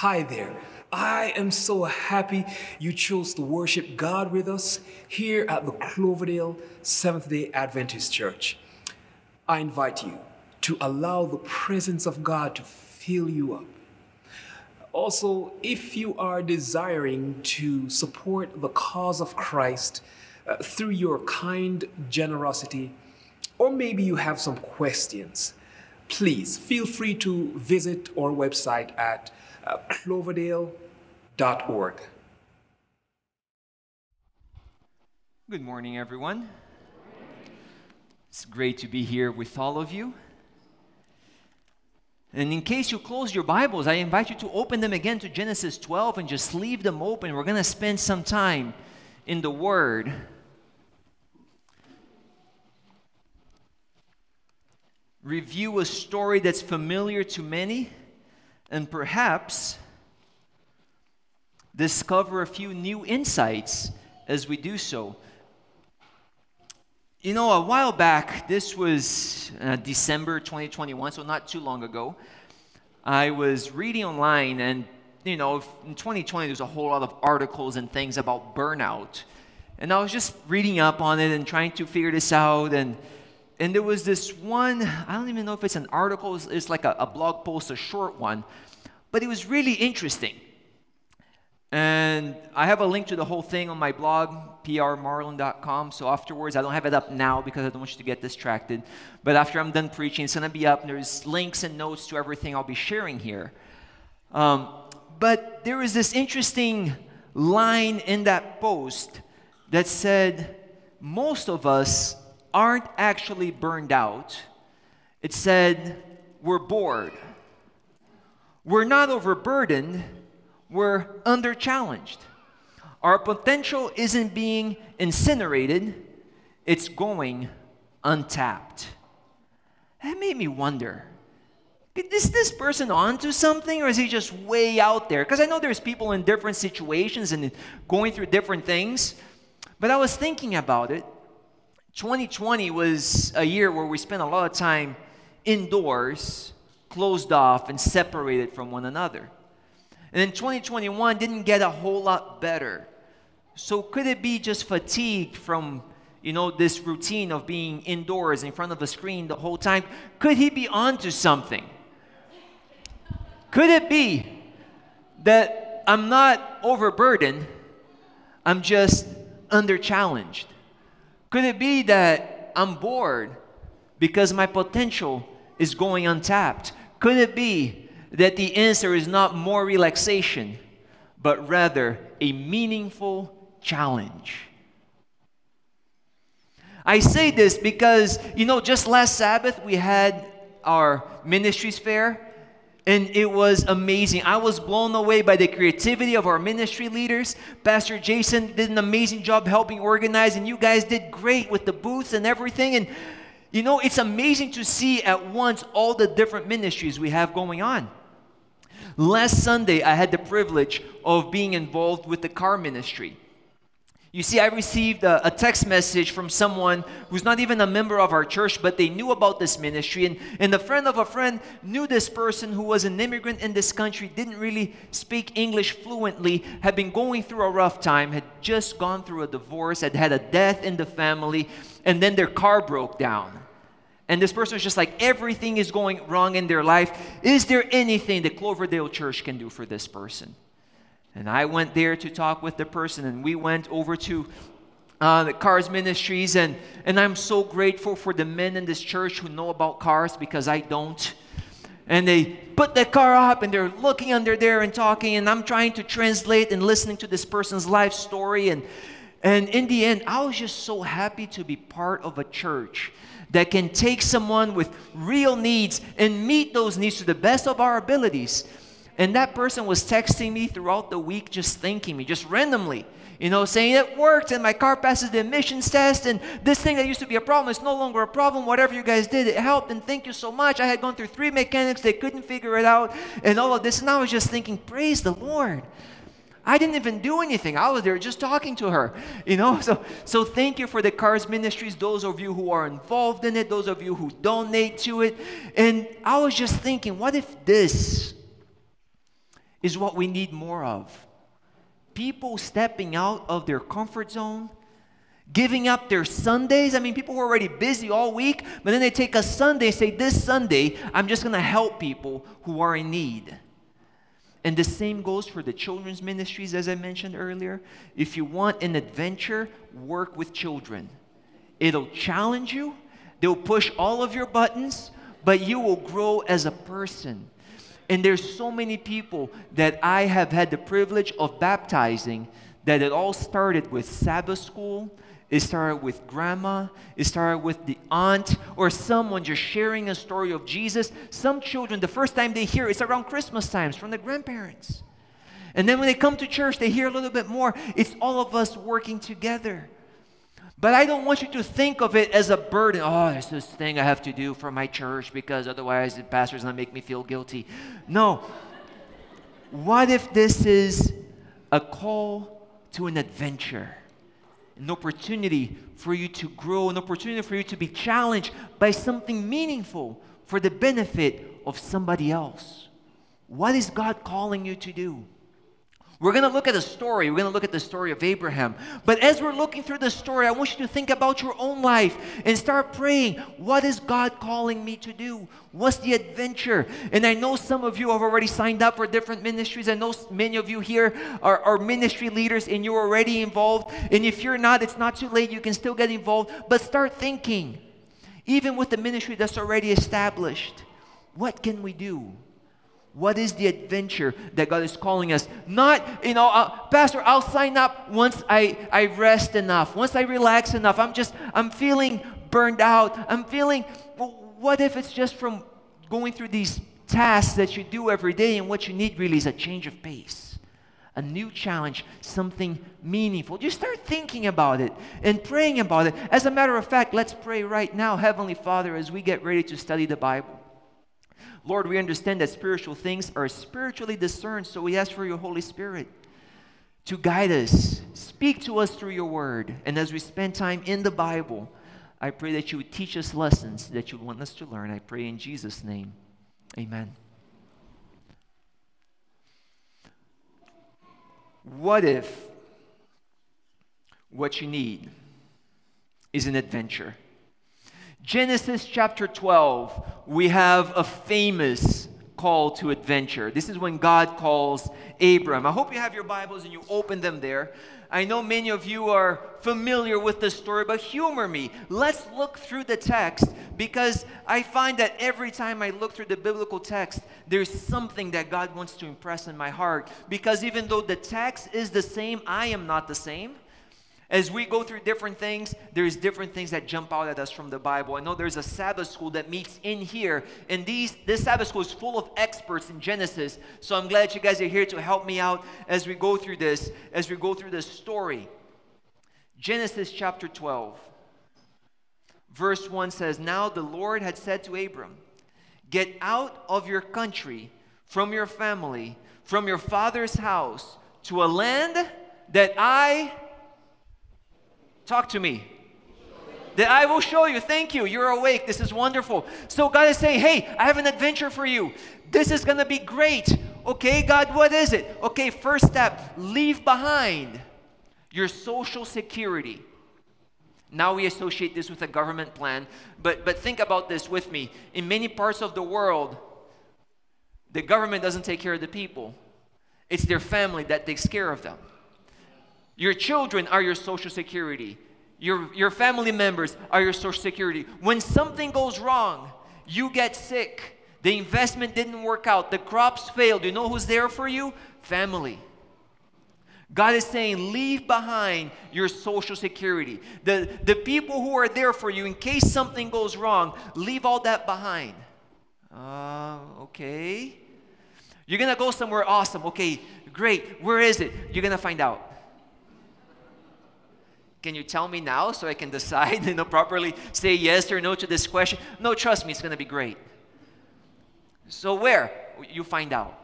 Hi there. I am so happy you chose to worship God with us here at the Cloverdale Seventh day Adventist Church. I invite you to allow the presence of God to fill you up. Also, if you are desiring to support the cause of Christ uh, through your kind generosity, or maybe you have some questions, please feel free to visit our website at cloverdale.org. Good morning, everyone. It's great to be here with all of you. And in case you close your Bibles, I invite you to open them again to Genesis 12 and just leave them open. We're going to spend some time in the Word. Review a story that's familiar to many and perhaps discover a few new insights as we do so. You know, a while back, this was uh, December 2021, so not too long ago, I was reading online, and you know, in 2020, there's a whole lot of articles and things about burnout. And I was just reading up on it and trying to figure this out. And, and there was this one, I don't even know if it's an article, it's, it's like a, a blog post, a short one, but it was really interesting. And I have a link to the whole thing on my blog, prmarlon.com. So afterwards, I don't have it up now because I don't want you to get distracted. But after I'm done preaching, it's going to be up. There's links and notes to everything I'll be sharing here. Um, but there was this interesting line in that post that said, Most of us aren't actually burned out. It said, We're bored. We're not overburdened, we're under challenged. Our potential isn't being incinerated, it's going untapped. That made me wonder is this person onto something or is he just way out there? Because I know there's people in different situations and going through different things, but I was thinking about it. 2020 was a year where we spent a lot of time indoors, closed off, and separated from one another. And then 2021 didn't get a whole lot better. So could it be just fatigue from you know this routine of being indoors in front of a screen the whole time? Could he be onto something? Could it be that I'm not overburdened, I'm just under challenged? Could it be that I'm bored because my potential is going untapped? Could it be that the answer is not more relaxation, but rather a meaningful challenge? I say this because, you know, just last Sabbath we had our ministries fair and it was amazing. I was blown away by the creativity of our ministry leaders. Pastor Jason did an amazing job helping organize, and you guys did great with the booths and everything. And you know, it's amazing to see at once all the different ministries we have going on. Last Sunday, I had the privilege of being involved with the car ministry. You see, I received a, a, text message from someone who's not even a member of our church, but they knew about this ministry. And, and a friend of a friend knew this person who was an immigrant in this country, didn't really speak English fluently, had been going through a rough time, had just gone through a divorce, had had a death in the family, and then their car broke down. And this person was just like, everything is going wrong in their life. Is there anything that Cloverdale Church can do for this person? And I went there to talk with the person, and we went over to uh, the Cars Ministries, and, and I'm so grateful for the men in this church who know about cars because I don't. And they put the car up and they're looking under there and talking, and I'm trying to translate and listening to this person's life story. And, and in the end, I was just so happy to be part of a church that can take someone with real needs and meet those needs to the best of our abilities and that person was texting me throughout the week, just thanking me, just randomly, you know, saying it worked and my car passes the emissions test and this thing that used to be a problem is no longer a problem. Whatever you guys did, it helped and thank you so much. I had gone through three mechanics, they couldn't figure it out and all of this. And I was just thinking, praise the Lord. I didn't even do anything. I was there just talking to her, you know. So, so thank you for the Cars Ministries. Those of you who are involved in it, those of you who donate to it, and I was just thinking, what if this is what we need more of. People stepping out of their comfort zone, giving up their Sundays. I mean, people were already busy all week, but then they take a Sunday say, This Sunday, I'm just going to help people who are in need. And the same goes for the children's ministries, as I mentioned earlier. If you want an adventure, work with children. It'll challenge you, they'll push all of your buttons, but you will grow as a person. And there's so many people that I have had the privilege of baptizing that it all started with Sabbath school. It started with grandma. It started with the aunt or someone just sharing a story of Jesus. Some children, the first time they hear it's around Christmas times from the grandparents. And then when they come to church, they hear a little bit more. It's all of us working together. But I don't want you to think of it as a burden. Oh, there's this thing I have to do for my church because otherwise the pastor's gonna make me feel guilty. No. What if this is a call to an adventure? An opportunity for you to grow, an opportunity for you to be challenged by something meaningful for the benefit of somebody else. What is God calling you to do? We're going to look at a story. We're going to look at the story of Abraham. But as we're looking through the story, I want you to think about your own life and start praying. What is God calling me to do? What's the adventure? And I know some of you have already signed up for different ministries. I know many of you here are, are ministry leaders and you're already involved. And if you're not, it's not too late. You can still get involved. But start thinking, even with the ministry that's already established, what can we do? What is the adventure that God is calling us? Not, you know, uh, Pastor, I'll sign up once I, I rest enough, once I relax enough. I'm just, I'm feeling burned out. I'm feeling, what if it's just from going through these tasks that you do every day and what you need really is a change of pace? A new challenge, something meaningful. Just start thinking about it and praying about it. As a matter of fact, let's pray right now, Heavenly Father, as we get ready to study the Bible. Lord, we understand that spiritual things are spiritually discerned, so we ask for your Holy Spirit to guide us, speak to us through your word. And as we spend time in the Bible, I pray that you would teach us lessons that you want us to learn. I pray in Jesus' name. Amen. What if what you need is an adventure? Genesis chapter 12, we have a famous call to adventure. This is when God calls Abram. I hope you have your Bibles and you open them there. I know many of you are familiar with the story, but humor me. Let's look through the text because I find that every time I look through the biblical text, there's something that God wants to impress in my heart. Because even though the text is the same, I am not the same. As we go through different things, there's different things that jump out at us from the Bible. I know there's a Sabbath school that meets in here, and these this Sabbath school is full of experts in Genesis. So I'm glad you guys are here to help me out as we go through this, as we go through this story. Genesis chapter 12, verse 1 says, Now the Lord had said to Abram, Get out of your country, from your family, from your father's house, to a land that I Talk to me. That I will show you. Thank you. You're awake. This is wonderful. So God is saying, hey, I have an adventure for you. This is going to be great. Okay, God, what is it? Okay, first step leave behind your social security. Now we associate this with a government plan, but, but think about this with me. In many parts of the world, the government doesn't take care of the people, it's their family that takes care of them. Your children are your social security. Your, your family members are your social security. When something goes wrong, you get sick, the investment didn't work out, the crops failed, you know who's there for you? Family. God is saying, leave behind your social security. The, the people who are there for you in case something goes wrong, leave all that behind. Uh, okay. You're going to go somewhere awesome. Okay, great. Where is it? You're going to find out. Can you tell me now so I can decide, you know, properly say yes or no to this question? No, trust me, it's going to be great. So where? You find out.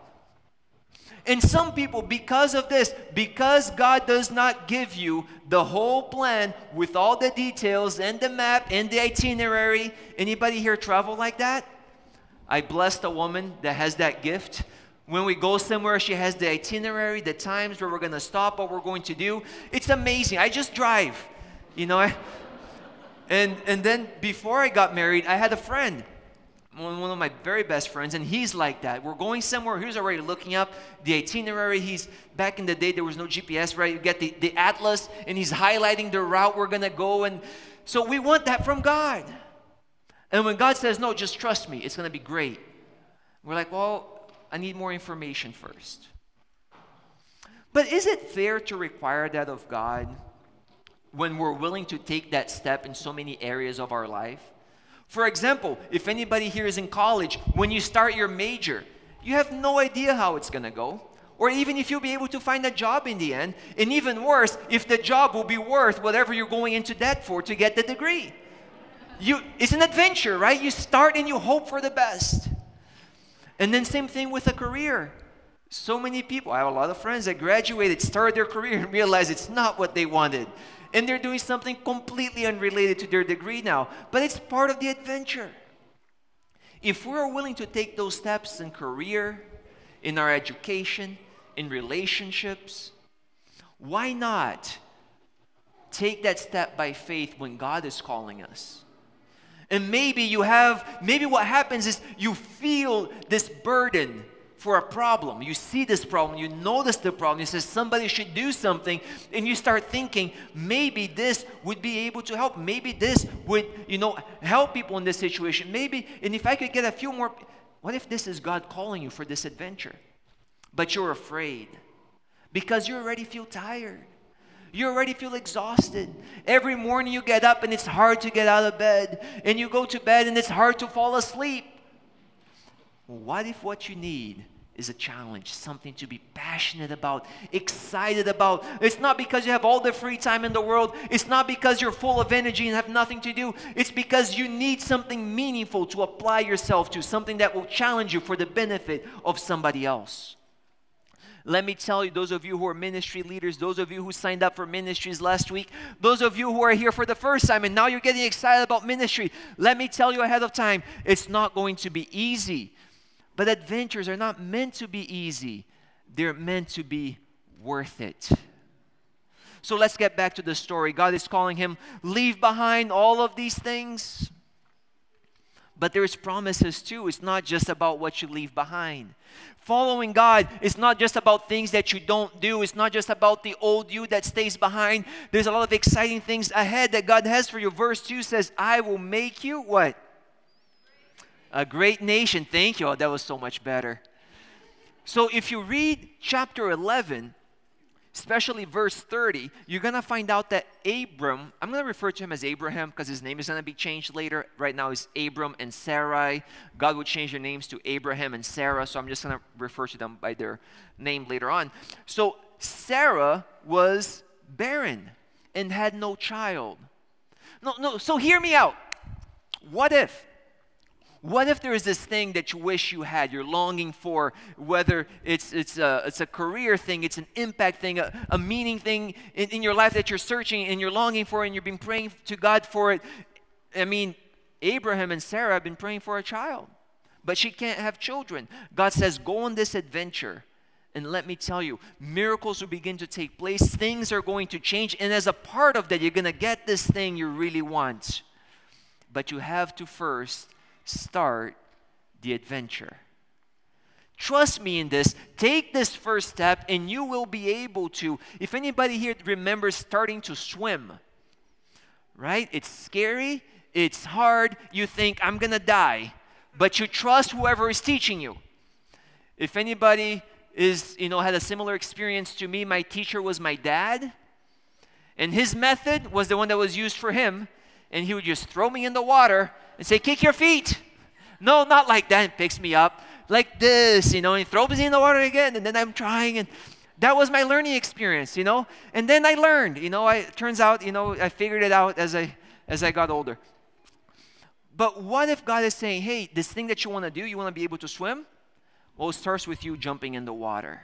And some people, because of this, because God does not give you the whole plan with all the details and the map and the itinerary, anybody here travel like that? I blessed a woman that has that gift When we go somewhere, she has the itinerary, the times where we're going to stop, what we're going to do. It's amazing. I just drive, you know. and, and then before I got married, I had a friend one of my very best friends, and he's like that. We're going somewhere, he's already looking up the itinerary. He's back in the day, there was no GPS, right? You get the, the atlas, and he's highlighting the route we're gonna go. And so we want that from God. And when God says, No, just trust me, it's gonna be great. We're like, Well, I need more information first. But is it fair to require that of God when we're willing to take that step in so many areas of our life? For example, if anybody here is in college, when you start your major, you have no idea how it's going to go. Or even if you'll be able to find a job in the end. And even worse, if the job will be worth whatever you're going into debt for to get the degree. You, it's an adventure, right? You start and you hope for the best. And then, same thing with a career. So many people, I have a lot of friends that graduated, started their career, and realized it's not what they wanted and they're doing something completely unrelated to their degree now. But it's part of the adventure. If we're willing to take those steps in career, in our education, in relationships, why not take that step by faith when God is calling us? And maybe you have, maybe what happens is you feel this burden for a problem. You see this problem, you notice the problem, you say somebody should do something, and you start thinking maybe this would be able to help. Maybe this would, you know, help people in this situation. Maybe, and if I could get a few more, what if this is God calling you for this adventure? But you're afraid because you already feel tired. You already feel exhausted. Every morning you get up and it's hard to get out of bed, and you go to bed and it's hard to fall asleep. What if what you need is a challenge, something to be passionate about, excited about. It's not because you have all the free time in the world. It's not because you're full of energy and have nothing to do. It's because you need something meaningful to apply yourself to, something that will challenge you for the benefit of somebody else. Let me tell you, those of you who are ministry leaders, those of you who signed up for ministries last week, those of you who are here for the first time and now you're getting excited about ministry, let me tell you ahead of time, it's not going to be easy. But adventures are not meant to be easy, they're meant to be worth it. So let's get back to the story. God is calling him, leave behind all of these things. But there's promises too. It's not just about what you leave behind. Following God is not just about things that you don't do. It's not just about the old you that stays behind. There's a lot of exciting things ahead that God has for you. Verse 2 says, I will make you what? A great nation. Thank you. Oh, that was so much better. So if you read chapter 11, especially verse 30, you're going to find out that Abram, I'm going to refer to him as Abraham because his name is going to be changed later. Right now is Abram and Sarai. God would change their names to Abraham and Sarah, so I'm just going to refer to them by their name later on. So Sarah was barren and had no child. No, no, so hear me out. What if what if there is this thing that you wish you had, you're longing for, whether it's, it's, a, it's a career thing, it's an impact thing, a, a meaning thing in, in your life that you're searching and you're longing for and you've been praying to God for it? I mean, Abraham and Sarah have been praying for a child, but she can't have children. God says, Go on this adventure. And let me tell you, miracles will begin to take place. Things are going to change. And as a part of that, you're going to get this thing you really want. But you have to first start the adventure. Trust me in this. Take this first step, and you will be able to. If anybody here remembers starting to swim, right? It's scary, it's hard. You think, I'm going to die, but you trust whoever is teaching you. If anybody is, you know, had a similar experience to me, my teacher was my dad, and his method was the one that was used for him, and he would just throw me in the water and say, Kick your feet. No, not like that. And picks me up like this, you know, and throws me in the water again. And then I'm trying. And that was my learning experience, you know. And then I learned, you know, I, it turns out, you know, I figured it out as I, as I got older. But what if God is saying, hey, this thing that you want to do, you want to be able to swim? Well, it starts with you jumping in the water.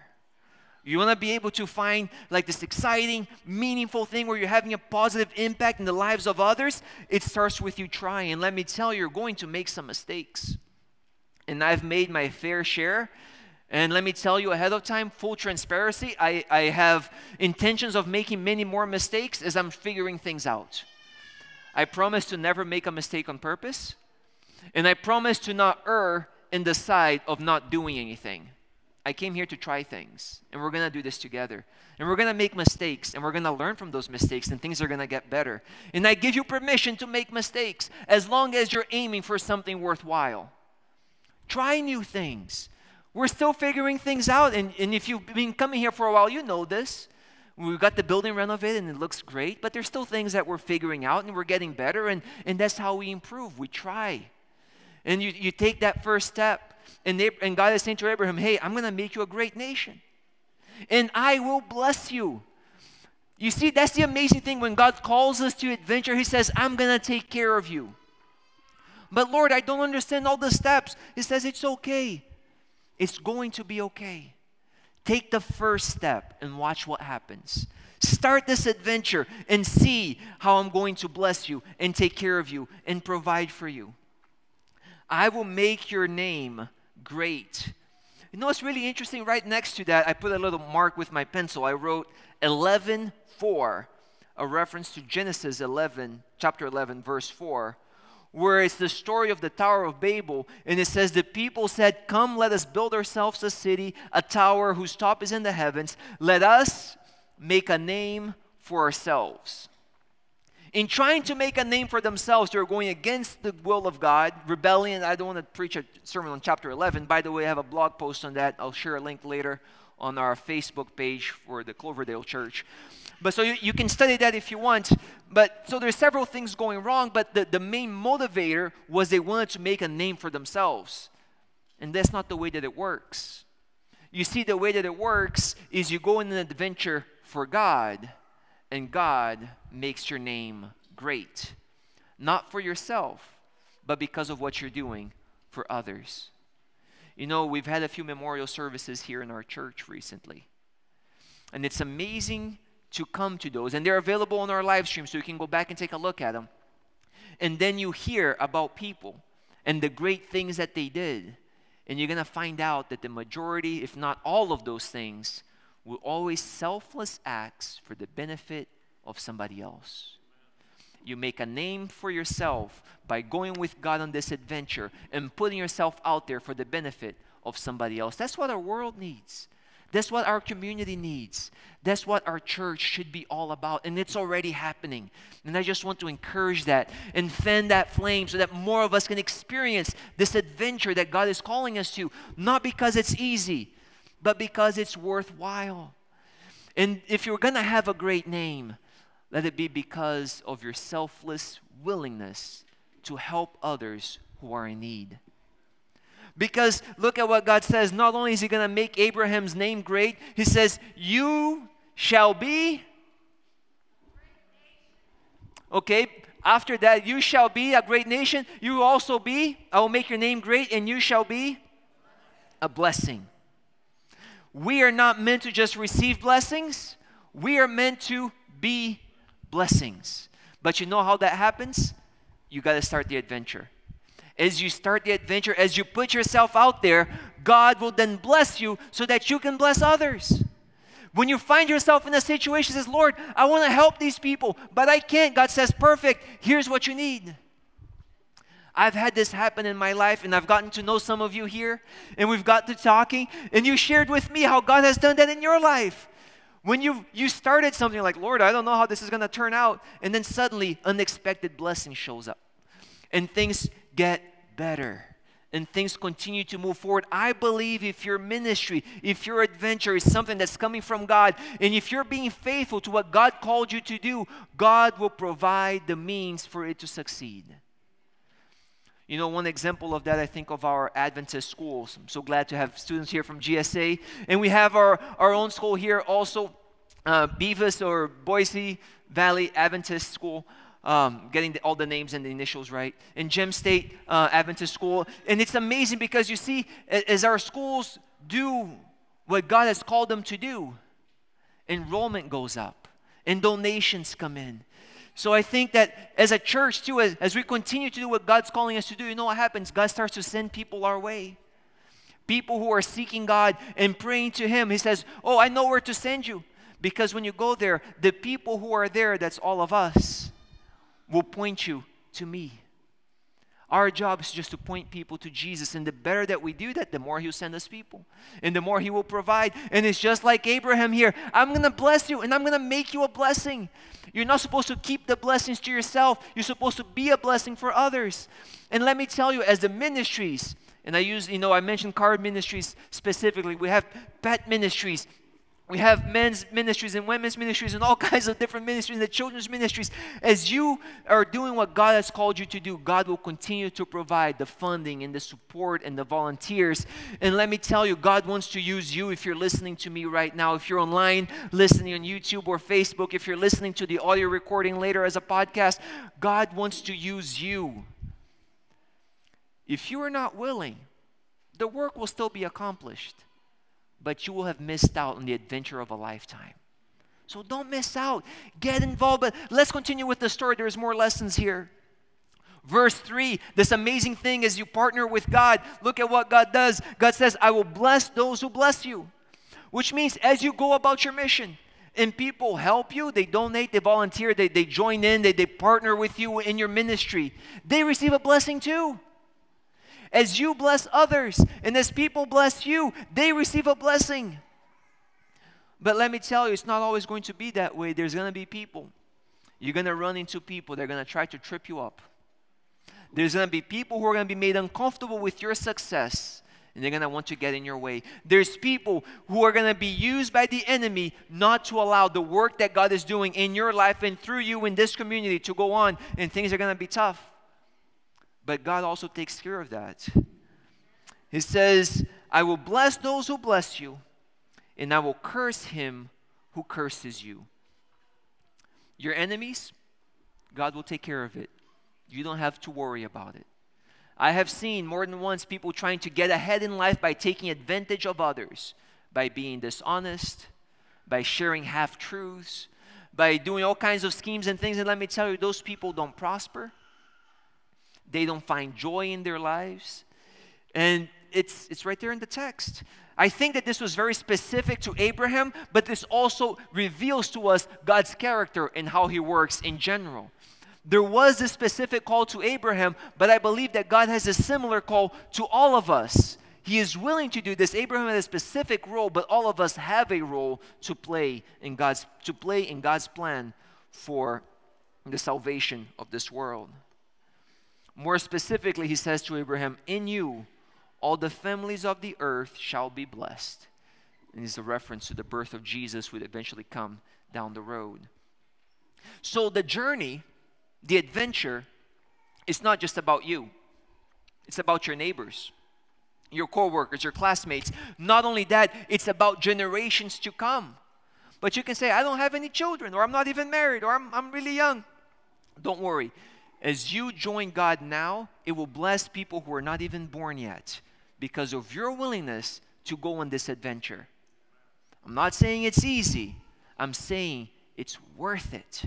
You want to be able to find like this exciting, meaningful thing where you're having a positive impact in the lives of others. It starts with you trying. And let me tell you, you're going to make some mistakes. And I've made my fair share. And let me tell you ahead of time, full transparency, I, I have intentions of making many more mistakes as I'm figuring things out. I promise to never make a mistake on purpose. And I promise to not err in the side of not doing anything. I came here to try things, and we're gonna do this together. And we're gonna make mistakes, and we're gonna learn from those mistakes, and things are gonna get better. And I give you permission to make mistakes as long as you're aiming for something worthwhile. Try new things. We're still figuring things out, and, and if you've been coming here for a while, you know this. We've got the building renovated and it looks great, but there's still things that we're figuring out and we're getting better, and, and that's how we improve. We try. And you, you take that first step, and, they, and God is saying to Abraham, Hey, I'm going to make you a great nation, and I will bless you. You see, that's the amazing thing when God calls us to adventure, He says, I'm going to take care of you. But Lord, I don't understand all the steps. He says, It's okay. It's going to be okay. Take the first step and watch what happens. Start this adventure and see how I'm going to bless you and take care of you and provide for you. I will make your name great. You know what's really interesting? Right next to that, I put a little mark with my pencil. I wrote 11 4, a reference to Genesis 11, chapter 11, verse 4 where it's the story of the Tower of Babel, and it says, The people said, Come, let us build ourselves a city, a tower whose top is in the heavens. Let us make a name for ourselves. In trying to make a name for themselves, they're going against the will of God, rebellion. I don't want to preach a sermon on chapter 11. By the way, I have a blog post on that. I'll share a link later on our Facebook page for the Cloverdale Church. But so you, you can study that if you want. But so there's several things going wrong, but the, the main motivator was they wanted to make a name for themselves. And that's not the way that it works. You see, the way that it works is you go in an adventure for God, and God makes your name great. Not for yourself, but because of what you're doing for others. You know, we've had a few memorial services here in our church recently. And it's amazing to come to those. And they're available on our live stream, so you can go back and take a look at them. And then you hear about people and the great things that they did. And you're going to find out that the majority, if not all of those things, were always selfless acts for the benefit of somebody else. You make a name for yourself by going with God on this adventure and putting yourself out there for the benefit of somebody else. That's what our world needs. That's what our community needs. That's what our church should be all about. And it's already happening. And I just want to encourage that and fan that flame so that more of us can experience this adventure that God is calling us to, not because it's easy, but because it's worthwhile. And if you're going to have a great name, let it be because of your selfless willingness to help others who are in need. Because look at what God says. Not only is He going to make Abraham's name great, He says, You shall be. Okay, after that, you shall be a great nation. You also be, I will make your name great, and you shall be a blessing. We are not meant to just receive blessings, we are meant to be blessings. But you know how that happens? You got to start the adventure. As you start the adventure, as you put yourself out there, God will then bless you so that you can bless others. When you find yourself in a situation, says, Lord, I want to help these people, but I can't. God says, Perfect, here's what you need. I've had this happen in my life, and I've gotten to know some of you here, and we've got to talking, and you shared with me how God has done that in your life. When you, you started something like, Lord, I don't know how this is going to turn out, and then suddenly unexpected blessing shows up, and things get better and things continue to move forward. I believe if your ministry, if your adventure is something that's coming from God, and if you're being faithful to what God called you to do, God will provide the means for it to succeed. You know, one example of that, I think, of our Adventist schools. I'm so glad to have students here from GSA. And we have our, our own school here also, uh, Beavis or Boise Valley Adventist School. Um, getting the, all the names and the initials right. In Gem State uh, Adventist School. And it's amazing because you see, as our schools do what God has called them to do, enrollment goes up and donations come in so I think that as a church, too, as, as we continue to do what God's calling us to do, you know what happens? God starts to send people our way. people who are seeking God and praying to Him. He says, Oh, I know where to send you. Because when you go there, the people who are there, that's all of us, will point you to me. Our job is just to point people to Jesus. And the better that we do that, the more He'll send us people. And the more He will provide. And it's just like Abraham here I'm going to bless you and I'm going to make you a blessing. You're not supposed to keep the blessings to yourself, you're supposed to be a blessing for others. And let me tell you, as the ministries, and I use, you know, I mentioned card ministries specifically, we have pet ministries, we have men's ministries and women's ministries and all kinds of different ministries, the children's ministries. As you are doing what God has called you to do, God will continue to provide the funding and the support and the volunteers. And let me tell you, God wants to use you if you're listening to me right now, if you're online listening on YouTube or Facebook, if you're listening to the audio recording later as a podcast, God wants to use you. If you are not willing, the work will still be accomplished but you will have missed out on the adventure of a lifetime. So don't miss out. Get involved. But let's continue with the story. There's more lessons here. Verse 3 this amazing thing as you partner with God, look at what God does. God says, I will bless those who bless you, which means as you go about your mission, and people help you, they donate, they volunteer, they, they join in, they, they partner with you in your ministry, they receive a blessing too. As you bless others and as people bless you, they receive a blessing. But let me tell you, it's not always going to be that way. There's going to be people. You're going to run into people. They're going to try to trip you up. There's going to be people who are going to be made uncomfortable with your success and they're going to want to get in your way. There's people who are going to be used by the enemy not to allow the work that God is doing in your life and through you in this community to go on, and things are going to be tough. But God also takes care of that. He says, I will bless those who bless you, and I will curse him who curses you. Your enemies, God will take care of it. You don't have to worry about it. I have seen more than once people trying to get ahead in life by taking advantage of others, by being dishonest, by sharing half truths, by doing all kinds of schemes and things. And let me tell you, those people don't prosper they don't find joy in their lives. And it's, it's right there in the text. I think that this was very specific to Abraham, but this also reveals to us God's character and how he works in general. There was a specific call to Abraham, but I believe that God has a similar call to all of us. He is willing to do this. Abraham had a specific role, but all of us have a role to play in God's to play in God's plan for the salvation of this world. More specifically, he says to Abraham, In you, all the families of the earth shall be blessed. And is a reference to the birth of Jesus would eventually come down the road. So the journey, the adventure, is not just about you. It's about your neighbors, your coworkers, your classmates. Not only that, it's about generations to come. But you can say, I don't have any children, or I'm not even married, or I'm, I'm really young. Don't worry. As you join God now, it will bless people who are not even born yet because of your willingness to go on this adventure. I'm not saying it's easy, I'm saying it's worth it.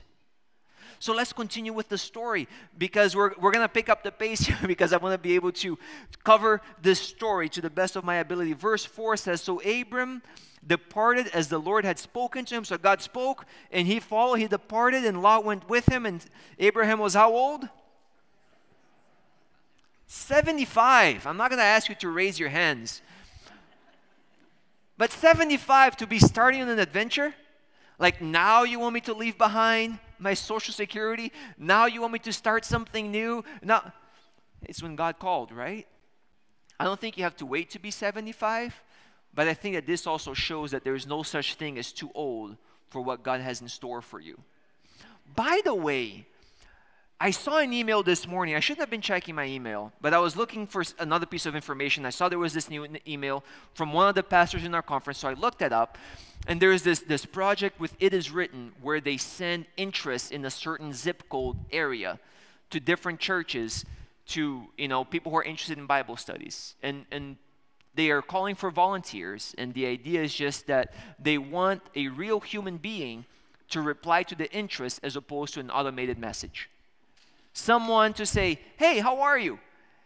So let's continue with the story because we're, we're going to pick up the pace here because I want to be able to cover this story to the best of my ability. Verse 4 says So Abram departed as the Lord had spoken to him. So God spoke and he followed, he departed, and Lot went with him. And Abraham was how old? 75. I'm not going to ask you to raise your hands. But 75 to be starting on an adventure? Like now you want me to leave behind my social security? Now you want me to start something new? Now, it's when God called, right? I don't think you have to wait to be 75. But I think that this also shows that there is no such thing as too old for what God has in store for you. By the way, I saw an email this morning. I shouldn't have been checking my email, but I was looking for another piece of information. I saw there was this new email from one of the pastors in our conference, so I looked it up. And there is this, this project with It Is Written where they send interest in a certain zip code area to different churches to, you know, people who are interested in Bible studies. And, and they are calling for volunteers, and the idea is just that they want a real human being to reply to the interest as opposed to an automated message. Someone to say, Hey, how are you?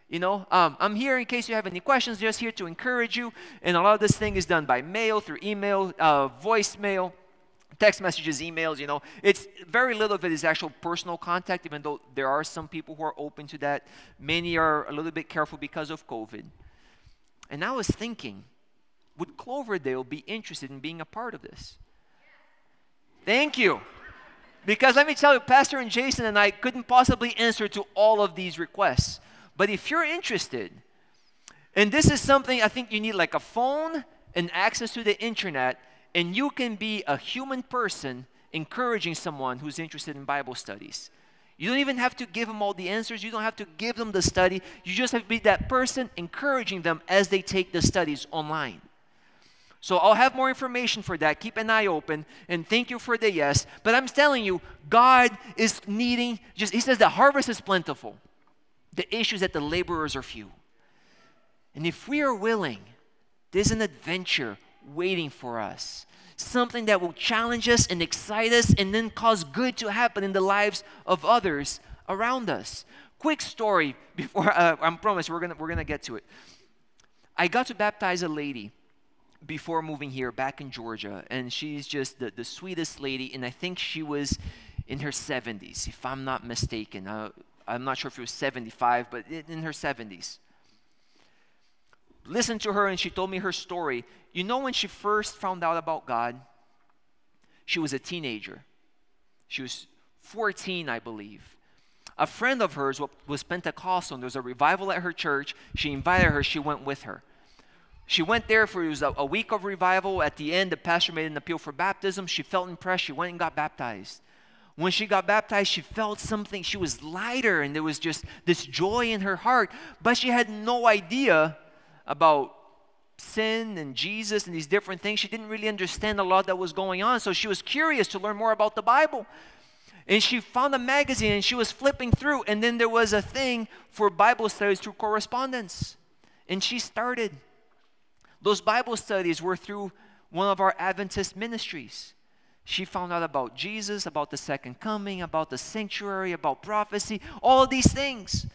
You know, um, I'm here in case you have any questions, just here to encourage you. And a lot of this thing is done by mail, through email, uh, voicemail, text messages, emails. You know, it's very little of it is actual personal contact, even though there are some people who are open to that. Many are a little bit careful because of COVID. And I was thinking, would Cloverdale be interested in being a part of this? Thank you. Because let me tell you, Pastor and Jason and I couldn't possibly answer to all of these requests. But if you're interested, and this is something I think you need like a phone and access to the internet, and you can be a human person encouraging someone who's interested in Bible studies. You don't even have to give them all the answers. You don't have to give them the study. You just have to be that person encouraging them as they take the studies online. So I'll have more information for that. Keep an eye open and thank you for the yes. But I'm telling you, God is needing just he says the harvest is plentiful. The issue is that the laborers are few. And if we are willing, there's an adventure waiting for us. Something that will challenge us and excite us and then cause good to happen in the lives of others around us. Quick story before uh, I promise we're gonna we're gonna get to it. I got to baptize a lady before moving here back in Georgia, and she's just the, the sweetest lady, and I think she was in her 70s, if I'm not mistaken. I'm not sure if it was 75, but in her 70s. Listened to her and she told me her story. You know, when she first found out about God, she was a teenager. She was 14, I believe. A friend of hers was Pentecostal, and there was a revival at her church. She invited her, she went with her. She went there for it was a, a week of revival. At the end, the pastor made an appeal for baptism. She felt impressed. She went and got baptized when she got baptized, she felt something. She was lighter, and there was just this joy in her heart. But she had no idea about sin and Jesus and these different things. She didn't really understand a lot that was going on. So she was curious to learn more about the Bible. And she found a magazine and she was flipping through. And then there was a thing for Bible studies through correspondence. And she started. Those Bible studies were through one of our Adventist ministries. She found out about Jesus, about the second coming, about the sanctuary, about prophecy, all these things.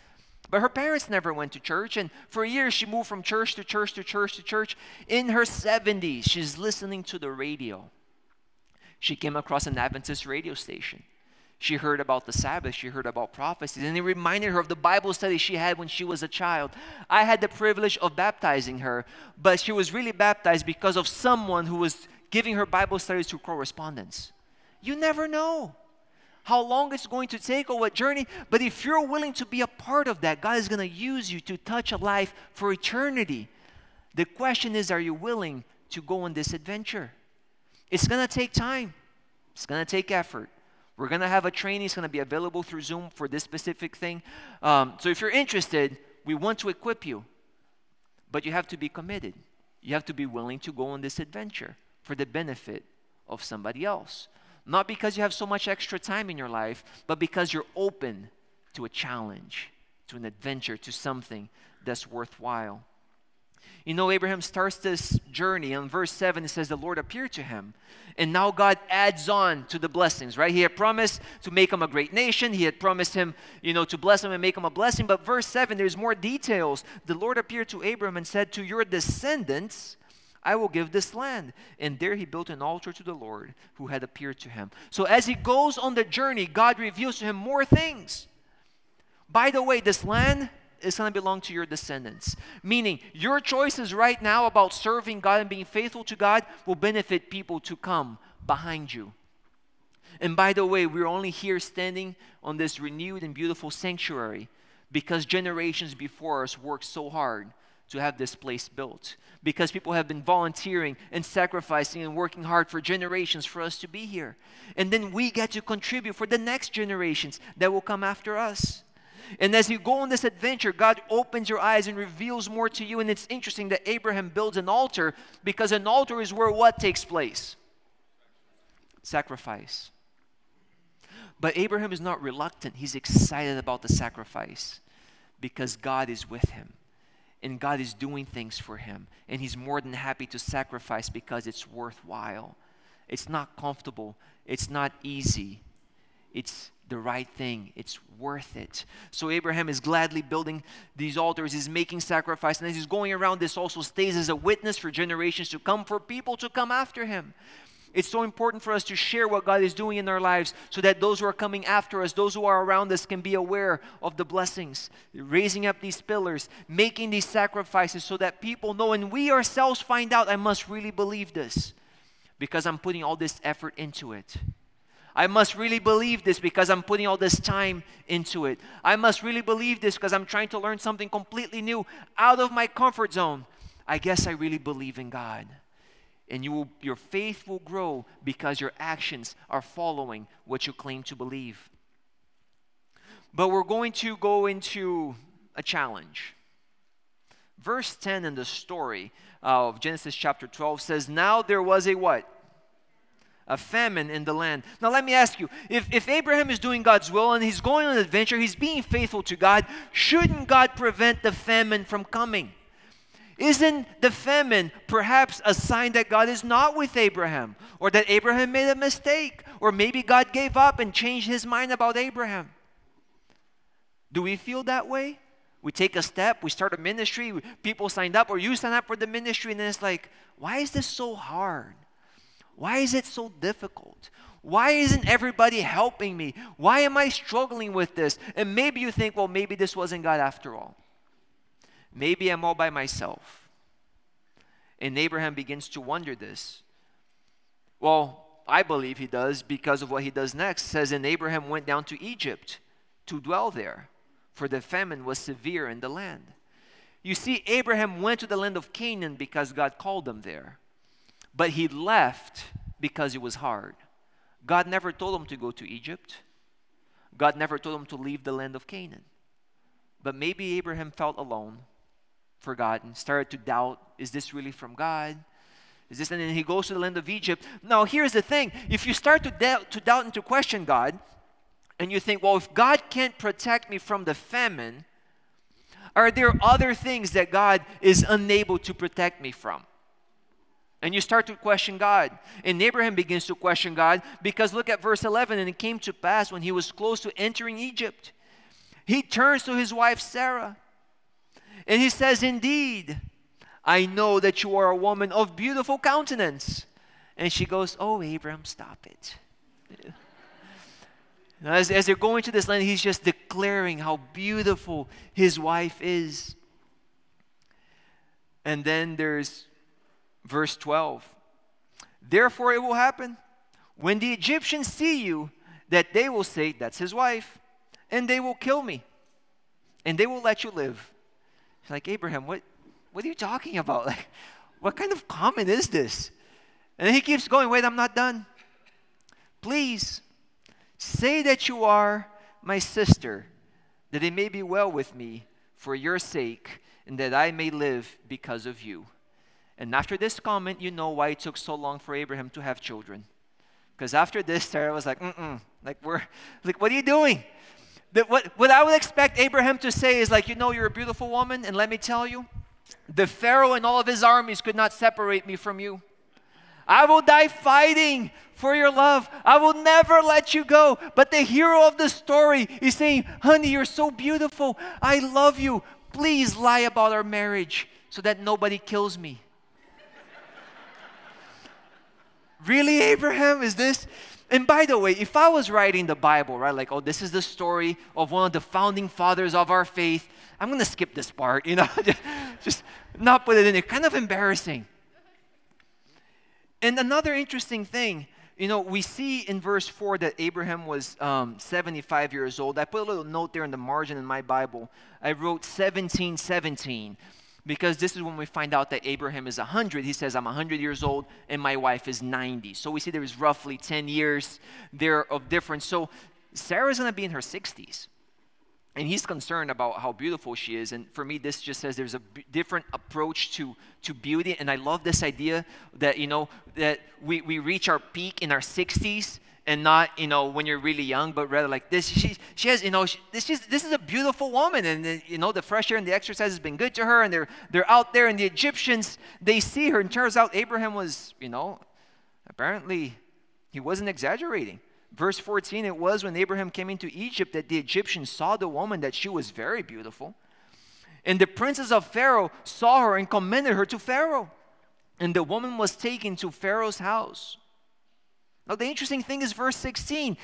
But her parents never went to church, and for years she moved from church to church to church to church. In her 70s, she's listening to the radio. She came across an Adventist radio station. She heard about the Sabbath, she heard about prophecies, and it reminded her of the Bible study she had when she was a child. I had the privilege of baptizing her, but she was really baptized because of someone who was giving her Bible studies through correspondence. You never know how long it's going to take or what journey, but if you're willing to be a part of that, God is going to use you to touch a life for eternity. The question is, are you willing to go on this adventure? It's going to take time, it's going to take effort. We're going to have a training, it's going to be available through Zoom for this specific thing. Um, so if you're interested, we want to equip you, but you have to be committed. You have to be willing to go on this adventure for the benefit of somebody else. Not because you have so much extra time in your life, but because you're open to a challenge, to an adventure, to something that's worthwhile. You know, Abraham starts this journey. In verse 7, it says, The Lord appeared to him. And now God adds on to the blessings, right? He had promised to make him a great nation. He had promised him, you know, to bless him and make him a blessing. But verse 7, there's more details. The Lord appeared to Abraham and said, To your descendants, I will give this land. And there he built an altar to the Lord who had appeared to him. So as he goes on the journey, God reveals to him more things. By the way, this land is going to belong to your descendants. Meaning, your choices right now about serving God and being faithful to God will benefit people to come behind you. And by the way, we're only here standing on this renewed and beautiful sanctuary because generations before us worked so hard to have this place built because people have been volunteering and sacrificing and working hard for generations for us to be here. And then we get to contribute for the next generations that will come after us. And as you go on this adventure, God opens your eyes and reveals more to you. And it's interesting that Abraham builds an altar because an altar is where what takes place? Sacrifice. But Abraham is not reluctant, he's excited about the sacrifice because God is with him and God is doing things for him. And he's more than happy to sacrifice because it's worthwhile. It's not comfortable, it's not easy. It's the right thing. It's worth it. So Abraham is gladly building these altars, he's making sacrifice, and as he's going around, this also stays as a witness for generations to come, for people to come after him. It's so important for us to share what God is doing in our lives so that those who are coming after us, those who are around us, can be aware of the blessings. Raising up these pillars, making these sacrifices so that people know and we ourselves find out I must really believe this because I'm putting all this effort into it. I must really believe this because I'm putting all this time into it. I must really believe this because I'm trying to learn something completely new out of my comfort zone. I guess I really believe in God. And you will, your faith will grow because your actions are following what you claim to believe. But we're going to go into a challenge. Verse 10 in the story of Genesis chapter 12 says, Now there was a what? A famine in the land. Now, let me ask you if, if Abraham is doing God's will and he's going on an adventure, he's being faithful to God, shouldn't God prevent the famine from coming? Isn't the famine perhaps a sign that God is not with Abraham or that Abraham made a mistake or maybe God gave up and changed his mind about Abraham? Do we feel that way? We take a step, we start a ministry, people signed up, or you sign up for the ministry, and then it's like, why is this so hard? Why is it so difficult? Why isn't everybody helping me? Why am I struggling with this? And maybe you think, well, maybe this wasn't God after all. Maybe I'm all by myself. And Abraham begins to wonder this. Well, I believe he does because of what he does next. It says, And Abraham went down to Egypt to dwell there, for the famine was severe in the land. You see, Abraham went to the land of Canaan because God called him there. But he left because it was hard. God never told him to go to Egypt. God never told him to leave the land of Canaan. But maybe Abraham felt alone, forgotten, started to doubt is this really from God? Is this, and then he goes to the land of Egypt. Now, here's the thing if you start to doubt, to doubt and to question God, and you think, well, if God can't protect me from the famine, are there other things that God is unable to protect me from? And you start to question God. And Abraham begins to question God because look at verse 11. And it came to pass when he was close to entering Egypt, he turns to his wife Sarah. And he says, Indeed, I know that you are a woman of beautiful countenance. And she goes, Oh, Abraham, stop it. As, as they're going to this land, he's just declaring how beautiful his wife is. And then there's Verse 12 Therefore it will happen when the Egyptians see you that they will say, That's his wife, and they will kill me, and they will let you live. It's like, Abraham, what, what are you talking about? Like, what kind of comment is this? And he keeps going, Wait, I'm not done. Please say that you are my sister, that it may be well with me for your sake, and that I may live because of you. And after this comment, you know why it took so long for Abraham to have children. Because after this, Sarah was like, mm-mm, like we're like, what are you doing? The, what, what I would expect Abraham to say is like, you know, you're a beautiful woman, and let me tell you, the Pharaoh and all of his armies could not separate me from you. I will die fighting for your love. I will never let you go. But the hero of the story is saying, honey, you're so beautiful. I love you. Please lie about our marriage so that nobody kills me. Really, Abraham? Is this? And by the way, if I was writing the Bible, right, like, oh, this is the story of one of the founding fathers of our faith, I'm going to skip this part, you know, just not put it in there. Kind of embarrassing. And another interesting thing, you know, we see in verse 4 that Abraham was um, 75 years old. I put a little note there in the margin in my Bible. I wrote 1717 because this is when we find out that Abraham is 100. He says, I'm 100 years old and my wife is 90. So we see there is roughly 10 years there of difference. So Sarah's going to be in her 60s. And he's concerned about how beautiful she is. And for me, this just says there's a b- different approach to, to beauty. And I love this idea that, you know, that we, we reach our peak in our 60s and not you know when you're really young but rather like this she, she has you know she, this is this is a beautiful woman and the, you know the fresh air and the exercise has been good to her and they're they're out there and the egyptians they see her and turns out abraham was you know apparently he wasn't exaggerating Verse 14 it was when Abraham came into Egypt that the Egyptians saw the woman that she was very beautiful. And the princes of Pharaoh saw her and commended her to Pharaoh. And the woman was taken to Pharaoh's house. Now, the interesting thing is verse 16.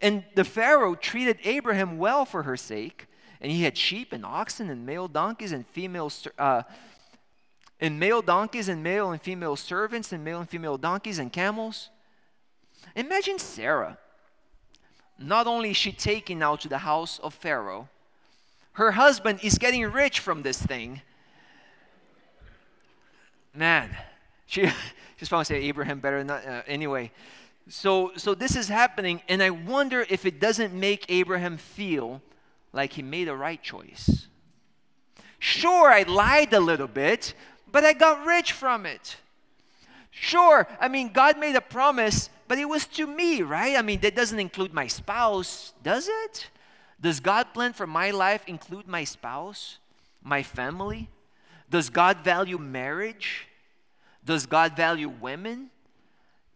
And the Pharaoh treated Abraham well for her sake. And he had sheep and oxen and male donkeys and female, uh, and male donkeys and male and female servants and male and female donkeys and camels. Imagine Sarah. Not only is she taken now to the house of Pharaoh, her husband is getting rich from this thing. Man, she, she's probably say Abraham better not. Uh, anyway, so so this is happening, and I wonder if it doesn't make Abraham feel like he made a right choice. Sure, I lied a little bit, but I got rich from it. Sure, I mean, God made a promise, but it was to me, right? I mean, that doesn't include my spouse, does it? Does God plan for my life include my spouse, my family? Does God value marriage? Does God value women?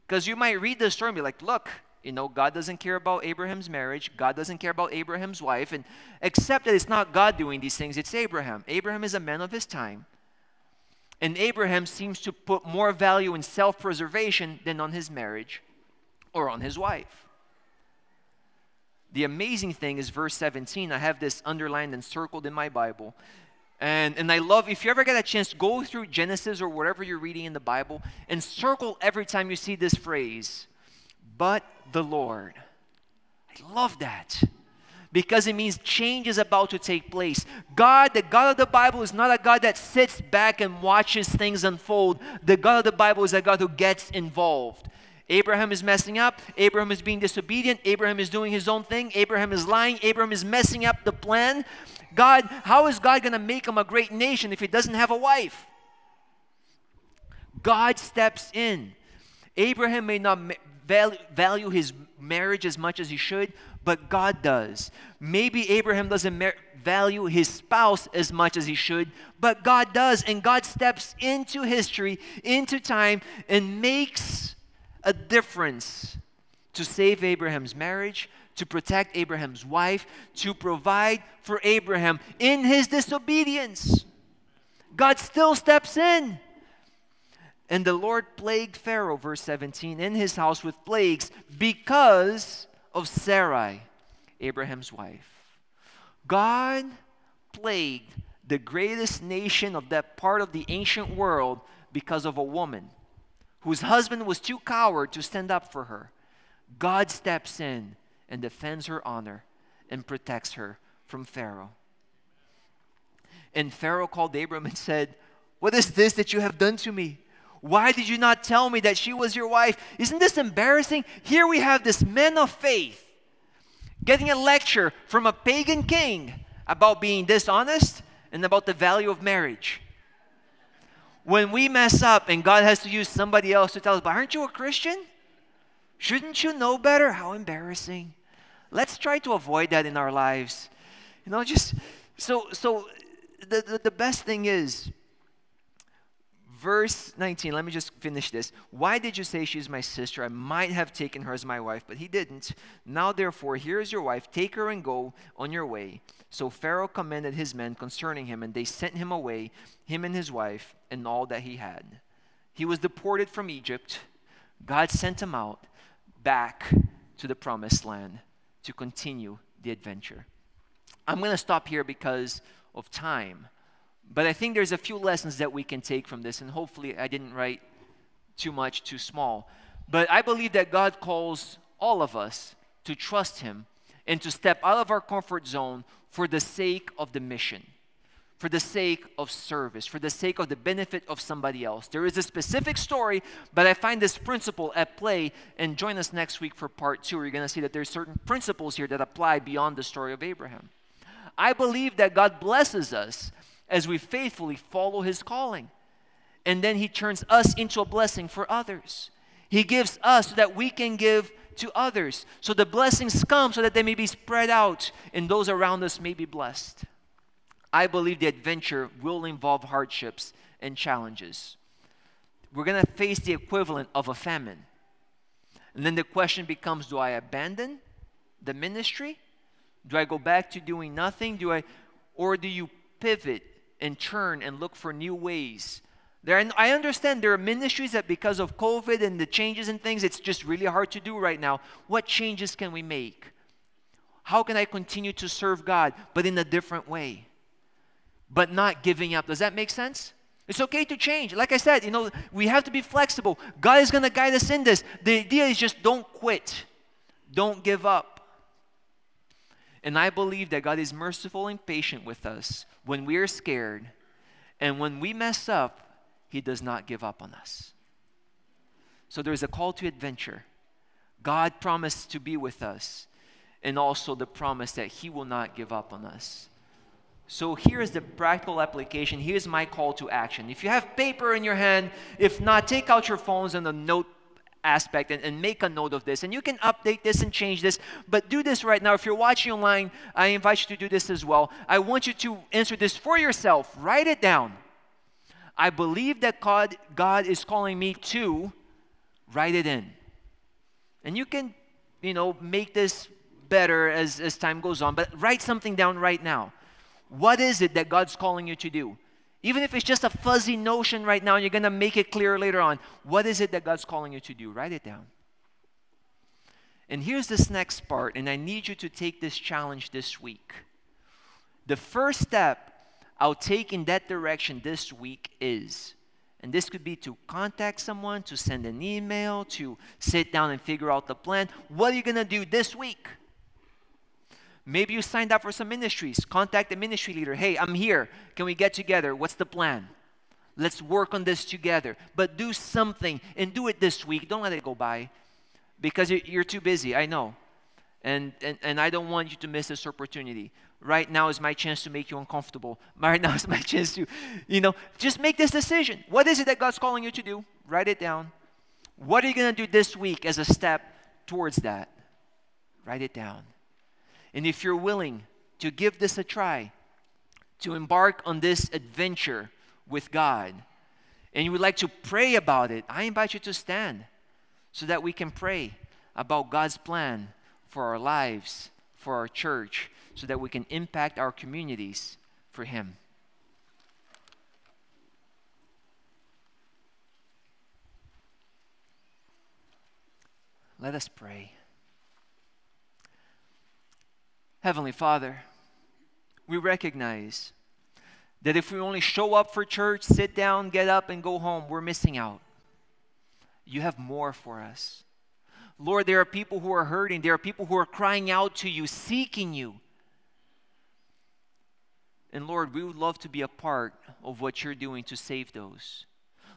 Because you might read the story and be like, look, you know, God doesn't care about Abraham's marriage. God doesn't care about Abraham's wife. And except that it's not God doing these things, it's Abraham. Abraham is a man of his time. And Abraham seems to put more value in self preservation than on his marriage or on his wife. The amazing thing is verse 17. I have this underlined and circled in my Bible. And, and I love, if you ever get a chance, go through Genesis or whatever you're reading in the Bible and circle every time you see this phrase, but the Lord. I love that because it means change is about to take place. God, the God of the Bible, is not a God that sits back and watches things unfold. The God of the Bible is a God who gets involved. Abraham is messing up. Abraham is being disobedient. Abraham is doing his own thing. Abraham is lying. Abraham is messing up the plan. God, how is God going to make him a great nation if he doesn't have a wife? God steps in. Abraham may not value his marriage as much as he should, but God does. Maybe Abraham doesn't value his spouse as much as he should, but God does. And God steps into history, into time, and makes a difference to save Abraham's marriage, to protect Abraham's wife, to provide for Abraham in his disobedience. God still steps in. And the Lord plagued Pharaoh, verse 17, in his house with plagues because of Sarai, Abraham's wife. God plagued the greatest nation of that part of the ancient world because of a woman whose husband was too coward to stand up for her. God steps in and defends her honor and protects her from Pharaoh. And Pharaoh called Abram and said, What is this that you have done to me? Why did you not tell me that she was your wife? Isn't this embarrassing? Here we have this man of faith getting a lecture from a pagan king about being dishonest and about the value of marriage. When we mess up and God has to use somebody else to tell us, but aren't you a Christian? Shouldn't you know better? How embarrassing. Let's try to avoid that in our lives. You know, just so so the, the, the best thing is verse 19 let me just finish this. Why did you say she's my sister? I might have taken her as my wife but he didn't. Now therefore here is your wife. Take her and go on your way. So pharaoh commanded his men concerning him and they sent him away him and his wife and all that he had. He was deported from egypt. God sent him out back to the promised land to continue the adventure i'm going to stop here because of time but I think there's a few lessons that we can take from this, and hopefully I didn't write too much, too small. But I believe that God calls all of us to trust Him and to step out of our comfort zone for the sake of the mission, for the sake of service, for the sake of the benefit of somebody else. There is a specific story, but I find this principle at play. And join us next week for part two. You're going to see that there's certain principles here that apply beyond the story of Abraham. I believe that God blesses us as we faithfully follow His calling. And then He turns us into a blessing for others. He gives us so that we can give to others. So the blessings come so that they may be spread out and those around us may be blessed. I believe the adventure will involve hardships and challenges. We're going to face the equivalent of a famine. And then the question becomes do I abandon the ministry? Do I go back to doing nothing? Do I or do you pivot and turn and look for new ways? There, I understand there are ministries that because of COVID and the changes and things, it's just really hard to do right now. What changes can we make? How can I continue to serve God, but in a different way? But not giving up. Does that make sense? It's okay to change. Like I said, you know, we have to be flexible. God is going to guide us in this. The idea is just don't quit, don't give up. And I believe that God is merciful and patient with us when we are scared. And when we mess up, He does not give up on us. So there's a call to adventure. God promised to be with us, and also the promise that He will not give up on us. So here's the practical application. Here's my call to action. If you have paper in your hand, if not, take out your phones and a note aspect and, and, make a note of this. And you can update this and change this, but do this right now. If you're watching online, I invite you to do this as well. I want you to answer this for yourself. Write it down. I believe that God, God is calling me to write it in. And you can, you know, make this better as, as time goes on, but write something down right now. What is it that God's calling you to do? Even if it's just a fuzzy notion right now, you're going to make it clear later on. What is it that God's calling you to do? Write it down. And here's this next part, and I need you to take this challenge this week. The first step I'll take in that direction this week is, and this could be to contact someone, to send an email, to sit down and figure out the plan. What are you going to do this week? Maybe you signed up for some ministries. Contact the ministry leader. Hey, I'm here. Can we get together? What's the plan? Let's work on this together. But do something and do it this week. Don't let it go by because you're too busy. I know. And, and, and I don't want you to miss this opportunity. Right now is my chance to make you uncomfortable. Right now is my chance to, you know, just make this decision. What is it that God's calling you to do? Write it down. What are you going to do this week as a step towards that? Write it down. And if you're willing to give this a try, to embark on this adventure with God, and you would like to pray about it, I invite you to stand so that we can pray about God's plan for our lives, for our church, so that we can impact our communities for Him. Let us pray. Heavenly Father, we recognize that if we only show up for church, sit down, get up, and go home, we're missing out. You have more for us. Lord, there are people who are hurting. There are people who are crying out to you, seeking you. And Lord, we would love to be a part of what you're doing to save those.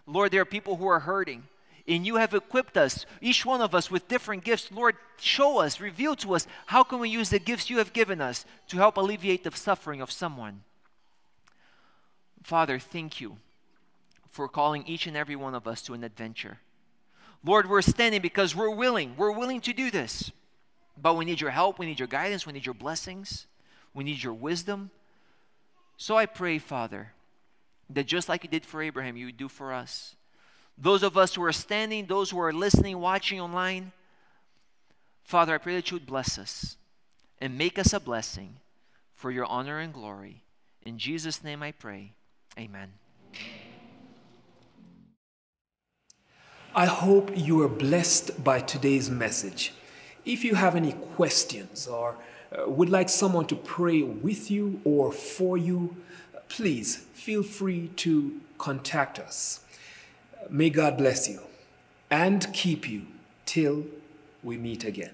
Lord, there are people who are hurting and you have equipped us, each one of us, with different gifts. Lord, show us, reveal to us how can we use the gifts you have given us to help alleviate the suffering of someone. Father, thank you for calling each and every one of us to an adventure. Lord, we're standing because we're willing. We're willing to do this. But we need your help, we need your guidance, we need your blessings, we need your wisdom. So I pray, Father, that just like you did for Abraham, you would do for us. Those of us who are standing, those who are listening, watching online, Father, I pray that you would bless us and make us a blessing for your honor and glory. In Jesus' name I pray. Amen. I hope you are blessed by today's message. If you have any questions or uh, would like someone to pray with you or for you, please feel free to contact us. May God bless you and keep you till we meet again.